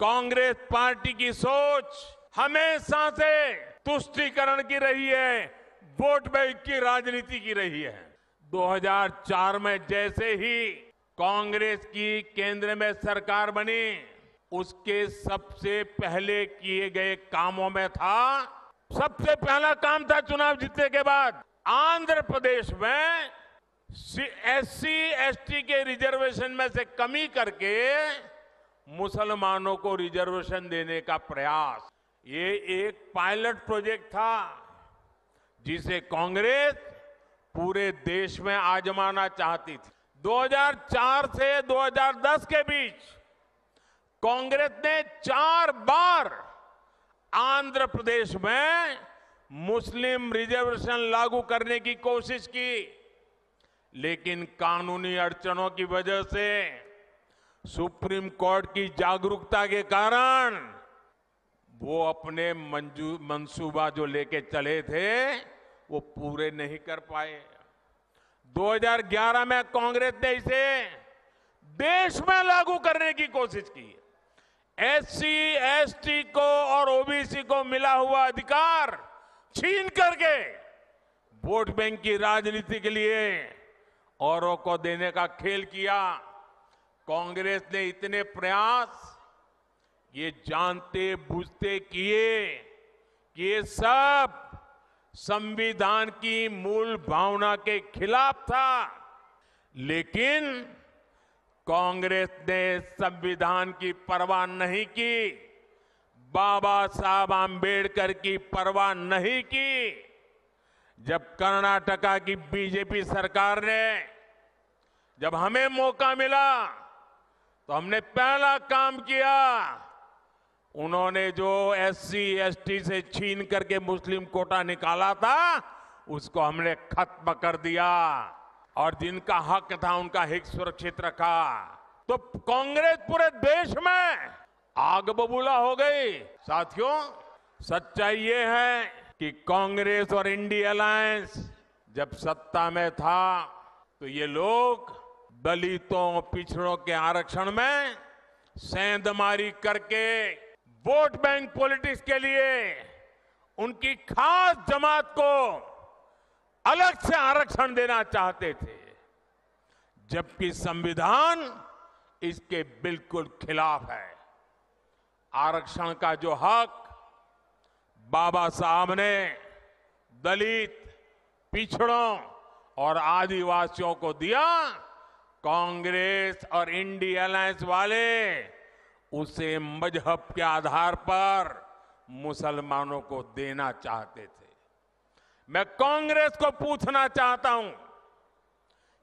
Congress party की सोच हमेशा से तुष्टीकरण की रही है, वोट बैंक की राजनीति की रही है। 2004 में जैसे ही कांग्रेस की केंद्र में सरकार बनी, उसके सबसे पहले किए गए कामों में था, सबसे पहला काम था चुनाव जीतने के बाद आंध्र प्रदेश में एस सी के रिजर्वेशन में से कमी करके मुसलमानों को रिजर्वेशन देने का प्रयास। ये एक पायलट प्रोजेक्ट था, जिसे कांग्रेस पूरे देश में आजमाना चाहती थी। 2004 से 2010 के बीच कांग्रेस ने चार बार आंध्र प्रदेश में मुस्लिम रिजर्वेशन लागू करने की कोशिश की, लेकिन कानूनी अड़चनों की वजह से सुप्रीम कोर्ट की जागरूकता के कारण वो अपने मंसूबा जो लेके चले थे, वो पूरे नहीं कर पाए। 2011 में कांग्रेस ने इसे देश में लागू करने की कोशिश की। एससी, एसटी को और ओबीसी को मिला हुआ अधिकार छीन करके वोट बैंक की राजनीति के लिए औरों को देने का खेल किया। कांग्रेस ने इतने प्रयास, ये जानते बुझते किए कि ये सब संविधान की मूल भावना के खिलाफ था। लेकिन कांग्रेस ने संविधान की परवाह नहीं की, बाबा साहब आम्बेडकर की परवाह नहीं की। जब कर्नाटका की बीजेपी सरकार ने, जब हमें मौका मिला तो हमने पहला काम किया। उन्होंने जो एससी एसटी से छीन करके मुस्लिम कोटा निकाला था, उसको हमने खत्म कर दिया। और जिनका हक था, उनका हित सुरक्षित रखा। तो कांग्रेस पूरे देश में आग बबूला हो गई। साथियों, सच्चाई ये है कि कांग्रेस और इंडिया अलायंस जब सत्ता में था तो ये लोग दलितों, पिछड़ों के आरक्षण में सेंधमारी करके वोट बैंक पॉलिटिक्स के लिए उनकी खास जमात को अलग से आरक्षण देना चाहते थे, जबकि संविधान इसके बिल्कुल खिलाफ है। आरक्षण का जो हक बाबा साहब ने दलित, पिछड़ों और आदिवासियों को दिया कांग्रेस और इंडिया अलायंस वाले, उसे मज़हब के आधार पर मुसलमानों को देना चाहते थे। मैं कांग्रेस को पूछना चाहता हूँ,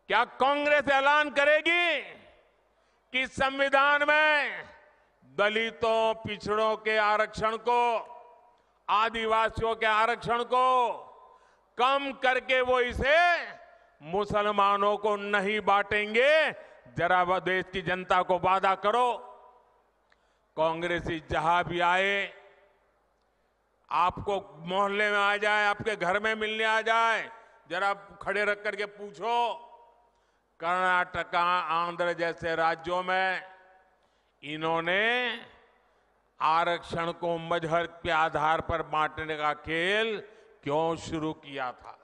क्या कांग्रेस ऐलान करेगी कि संविधान में दलितों, पिछड़ों के आरक्षण को, आदिवासियों के आरक्षण को कम करके वो इसे मुसलमानों को नहीं बांटेंगे। जरा वह देश की जनता को वादा करो। कांग्रेसी जहाँ भी आए, आपको मोहल्ले में आ जाए, आपके घर में मिलने आ जाए, जरा खड़े रख करके पूछो। कर्नाटका, आंध्र जैसे राज्यों में इन्होंने आरक्षण को मज़हब के आधार पर बांटने का खेल क्यों शुरू किया था?